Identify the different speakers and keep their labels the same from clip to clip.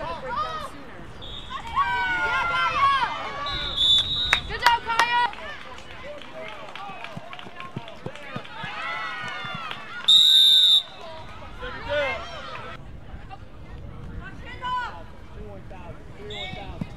Speaker 1: gonna break down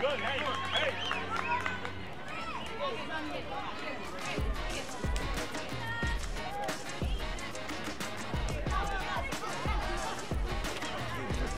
Speaker 2: Good,
Speaker 3: hey, hey.